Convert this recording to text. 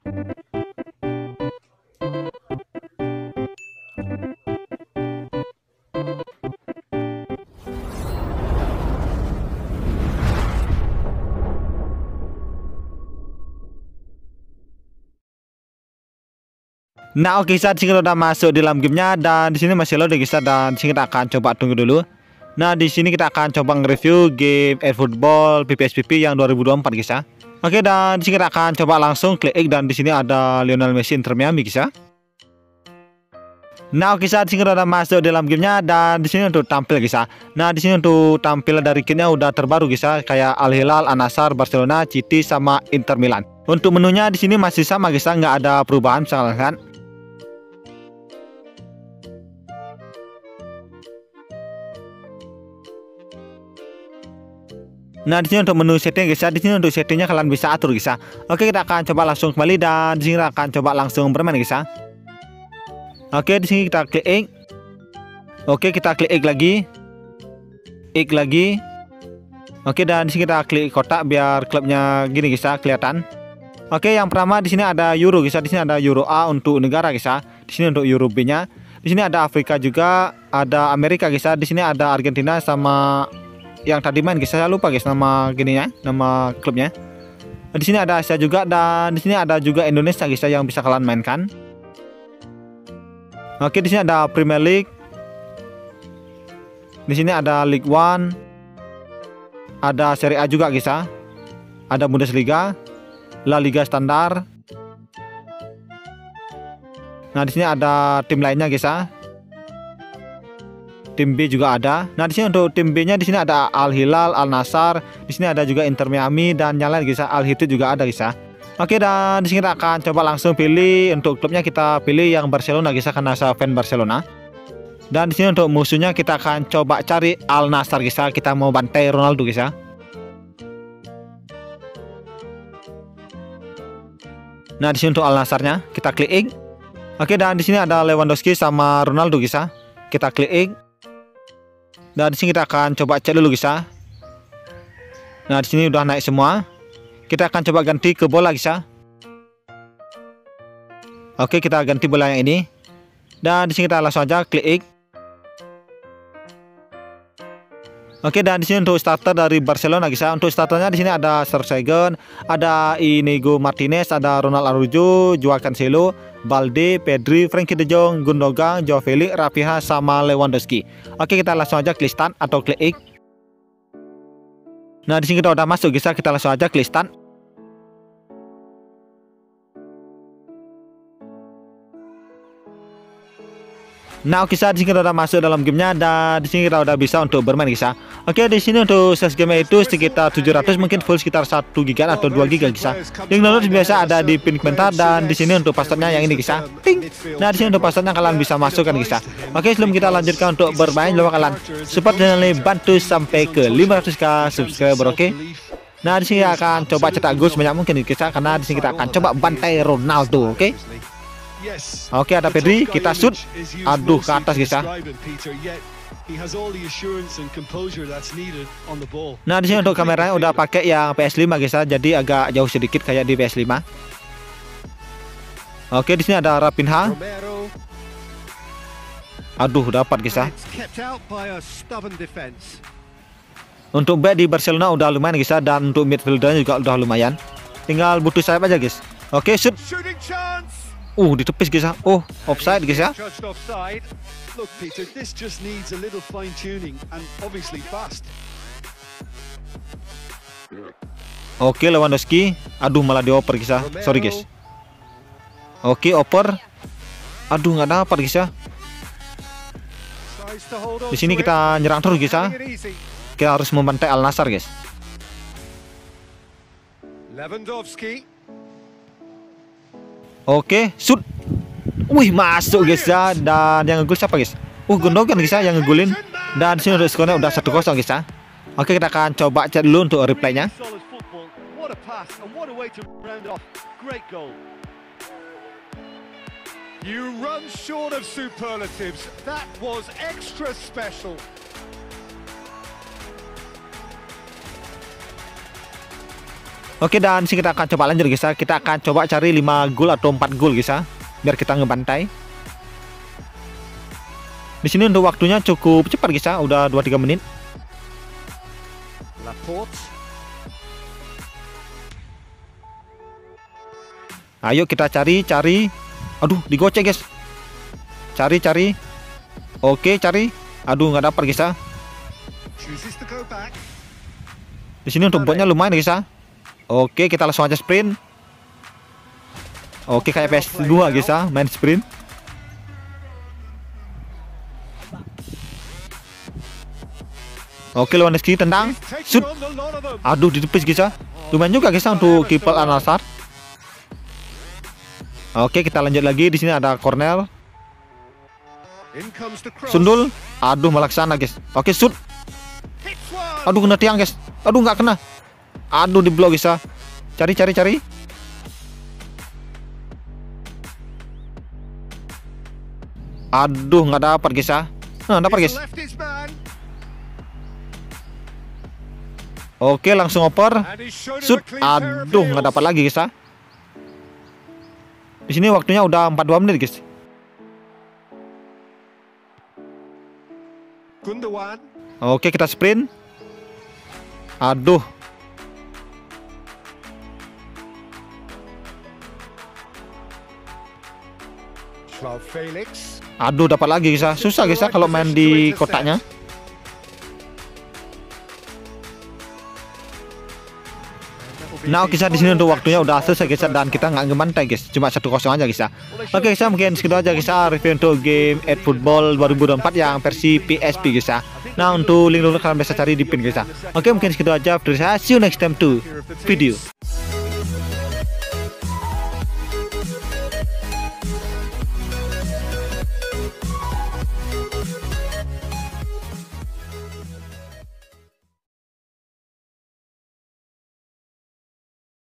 Nah oke saat sini udah masuk di dalam gamenya dan di sini masih loading guys dan sini kita akan coba tunggu dulu. Nah di sini kita akan coba nge-review game eFootball PPSPP yang 2024 guys ya. Oke dan di sini kita akan coba langsung klik dan di sini ada Lionel Messi Inter Miami guys ya. Nah oke saat sini udah masuk dalam gamenya dan di sini untuk tampil guys ya. Nah di sini untuk tampil dari gamenya udah terbaru guys ya kayak Al Hilal, Al Nassr, Barcelona, City sama Inter Milan. Untuk menunya di sini masih sama guys ya nggak ada perubahan misalkan. Nah, di sini untuk menu setting guys ya. Di sini untuk settingnya kalian bisa atur guys ya. Oke, kita akan coba langsung kembali dan di sini kita akan coba langsung bermain guys ya. Oke, di sini kita klik X. Oke, kita klik X lagi. X lagi. Oke, dan di sini kita klik kotak biar klubnya gini guys ya, kelihatan. Oke, yang pertama di sini ada Euro guys ya. Di sini ada Euro A untuk negara guys ya. Di sini untuk Euro B-nya. Di sini ada Afrika juga, ada Amerika guys ya. Di sini ada Argentina sama yang tadi main guys. Saya lupa guys nama gini ya nama klubnya. Di sini ada Asia juga dan di sini ada juga Indonesia guys yang bisa kalian mainkan. Oke di sini ada Premier League. Di sini ada League One. Ada Serie A juga guys ya. Ada Bundesliga La Liga Standar. Nah di sini ada tim lainnya guys ya tim B juga ada. Nah, di sini untuk tim B-nya di sini ada Al Hilal, Al Nassr, di sini ada juga Inter Miami dan yang lain guys. Al Hitit juga ada ya. Oke dan di sini kita akan coba langsung pilih untuk klubnya kita pilih yang Barcelona guys karena saya fan Barcelona. Dan di sini untuk musuhnya kita akan coba cari Al Nassr guys Kita mau bantai Ronaldo ya. Nah, di sini untuk Al Nassrnya kita klik. Oke dan di sini ada Lewandowski sama Ronaldo ya. Kita klik Dan di sini kita akan coba cek dulu guys. Nah, di sini udah naik semua. Kita akan coba ganti ke bola guys. Oke, kita ganti bola yang ini. Dan di sini kita langsung aja klik Oke dan di sini untuk starter dari Barcelona guys ya. Untuk starternya di sini ada Ter Stegen, ada Inigo Martinez, ada Ronald Araujo, Joao Cancelo, Balde, Pedri, Frankie De Jong, Gundogan, Joao Felix, Rafinha sama Lewandowski. Oke kita langsung aja klik start atau klik X. Nah di sini kita udah masuk guys ya. Kita langsung aja klik start. Nah, oke di sini kita udah masuk dalam gamenya dan di sini kita udah bisa untuk bermain guys ya. Oke, di sini untuk size game itu sekitar 700 mungkin full sekitar 1 giga atau 2 giga guys ya. Link download biasa ada di pin komentar dan di sini untuk passwordnya yang ini guys ya. Nah, di sini untuk passwordnya kalian bisa masukkan ya. Oke, sebelum kita lanjutkan untuk bermain lupa kalian support ini bantu sampai ke 500k subscriber oke. Nah, di sini akan coba cetak gol sebanyak mungkin ya karena di sini kita akan coba bantai Ronaldo, oke? Oke ada Pedri, kita shoot. Aduh ke atas guys ya. Nah di sini untuk kameranya udah pakai yang PS5 guys ya, jadi agak jauh sedikit kayak di PS5. Oke di sini ada Rapinha. Aduh dapat guys ya. Untuk back di Barcelona udah lumayan guys ya dan untuk midfieldernya juga udah lumayan. Tinggal butuh sayap aja guys. Oke shoot. Uh, ditepis guys ya. Oh, offside guys ya. Look, Peter, this just needs a little fine tuning and obviously fast. Oke, Lewandowski. Aduh, malah dioper guys ya. Sorry guys. Oke, oper. Aduh, nggak dapat guys ya. Di sini kita nyerang terus guys ya. Kita harus membantai Al Nassr guys. Lewandowski. Oke, shoot. Wih, masuk guys ya. Dan yang ngegul siapa guys? Uh, Gundogan guys ya yang ngegulin. Dan sini udah skornya udah 1-0 guys ya. Oke, kita akan coba cek dulu untuk replaynya. You run short of superlatives. That was extra special. Oke dan sini kita akan coba lanjut guys ya. Kita akan coba cari 5 gol atau 4 gol guys ya. Biar kita ngebantai. Di sini untuk waktunya cukup cepat guys ya. Udah 2-3 menit. Laporte. Ayo kita cari, cari. Aduh, digocek guys. Cari, cari. Oke, cari. Aduh, nggak dapat guys ya. Di sini untuk botnya lumayan guys ya. Oke, kita langsung aja sprint. Oke, kayak PS2 guys ya, main sprint. Oke, Lewandowski tendang. He's Shoot. Aduh, ditepis guys ya. Lumayan juga guys ya untuk kiper Al Nassr. Oke, kita lanjut lagi. Di sini ada Cornell. Sundul. Aduh, malah ke sana guys. Oke, shoot. Aduh, kena tiang guys. Aduh, nggak kena. Aduh, di blok ya. Cari, cari, cari. Aduh, nggak dapat guys ya. Nah, dapat guys. Oke, langsung oper. Shoot. Aduh, nggak dapat lagi guys ya. Di sini waktunya udah 42 menit guys. Oke, kita sprint. Aduh, aduh dapat lagi guys ya. Susah guys ya kalau main di kotaknya. Nah oke di sini untuk waktunya udah selesai guys ya. dan kita nggak ngebantai guys cuma satu kosong aja guys ya. Oke ya, mungkin segitu aja guys ya review untuk game Ed Football 2024 yang versi PSP guys ya. Nah untuk link dulu kalian bisa cari di pin guys ya. Oke mungkin segitu aja. Terus see you next time to video.